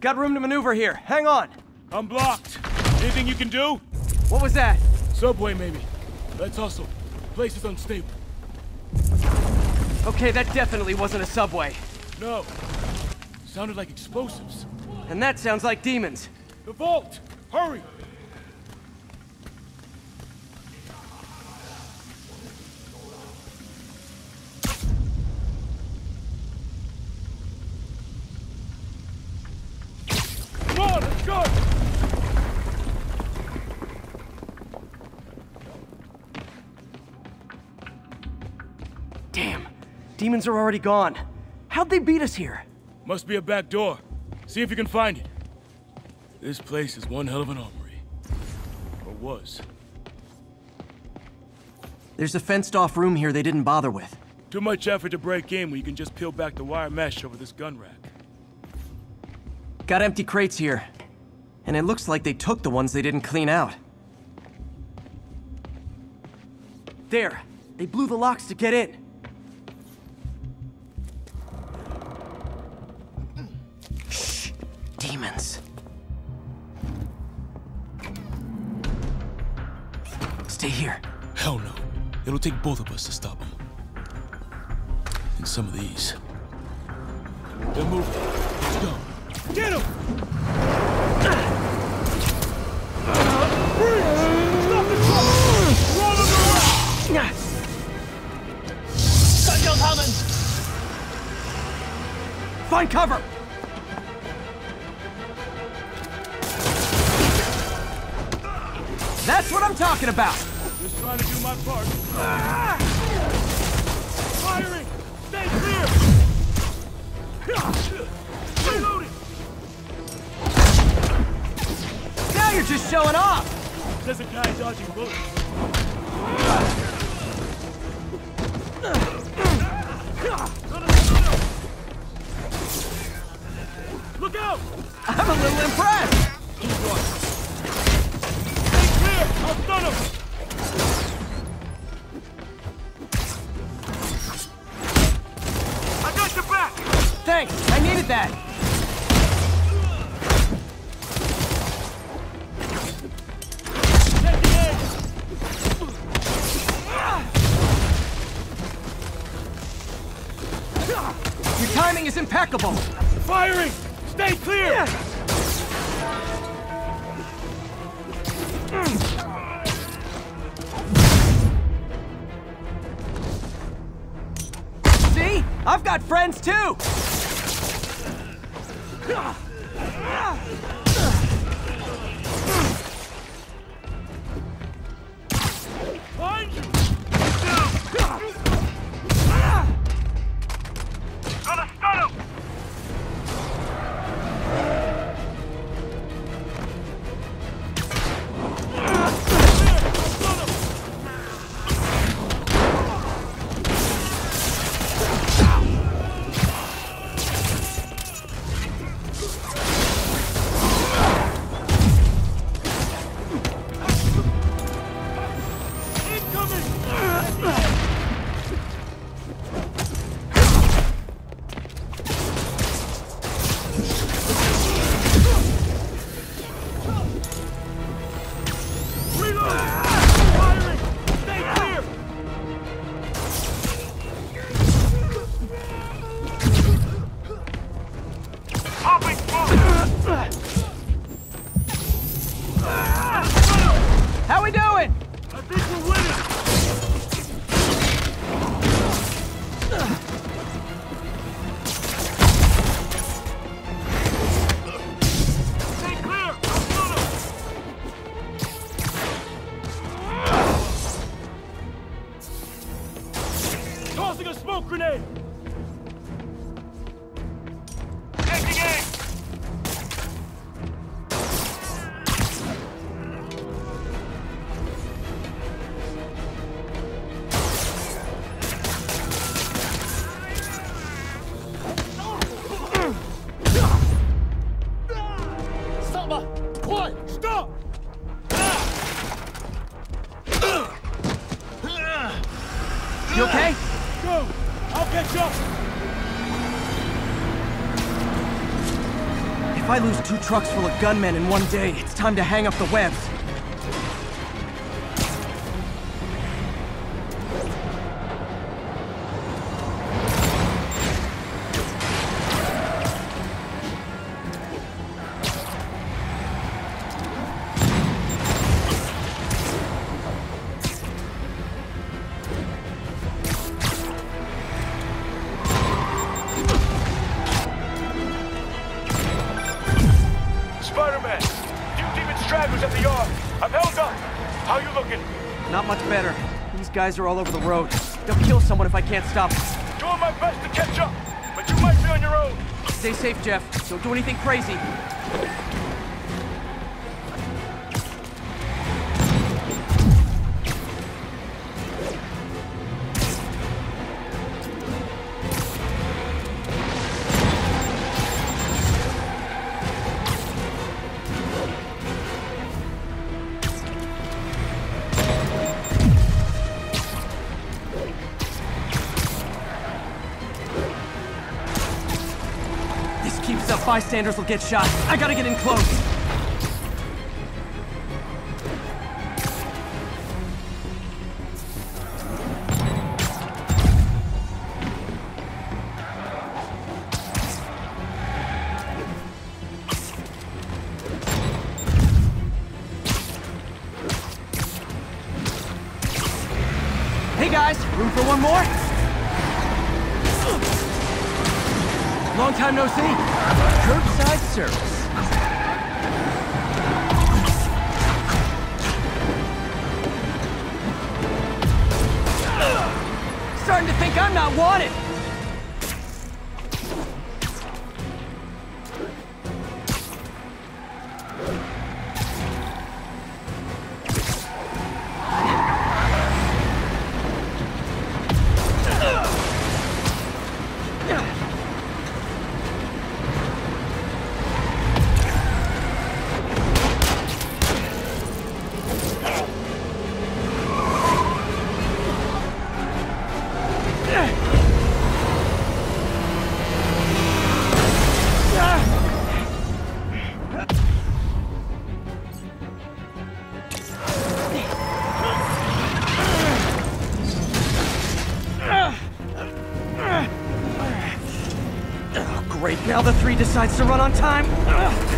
Got room to maneuver here. Hang on. I'm blocked. Anything you can do? What was that? Subway, maybe. Let's hustle. Place is unstable. Okay, that definitely wasn't a subway. No. Sounded like explosives. And that sounds like demons. The vault! Hurry! Demons are already gone. How'd they beat us here? Must be a back door. See if you can find it. This place is one hell of an armory. Or was. There's a fenced off room here they didn't bother with. Too much effort to break in when you can just peel back the wire mesh over this gun rack. Got empty crates here. And it looks like they took the ones they didn't clean out. There. They blew the locks to get in. Demons. Stay here. Hell no. It'll take both of us to stop them. And some of these. They're moving. Let's go. Get him! Find cover! That's what I'm talking about! Just trying to do my part. Firing! Stay clear! Reloading! Now you're just showing off! There's a guy dodging bullets. Thanks, I needed that! Take the edge! Your timing is impeccable! Firing! Stay clear! See? I've got friends too! Find How we doing? I think we're winning! I'll! Ah! Tossing a smoke grenade! If I lose two trucks full of gunmen in one day, it's time to hang up the webs. Few demon stragglers at the yard. I'm held up. How you looking? Not much better. These guys are all over the road. They'll kill someone if I can't stop them. Doing my best to catch up, but you might be on your own. Stay safe, Jeff. Don't do anything crazy. Up, bystanders will get shot. I gotta get in close. Hey guys, room for one more? Long time no see. Service. Starting to think I'm not wanted. Great. Now the three decides to run on time.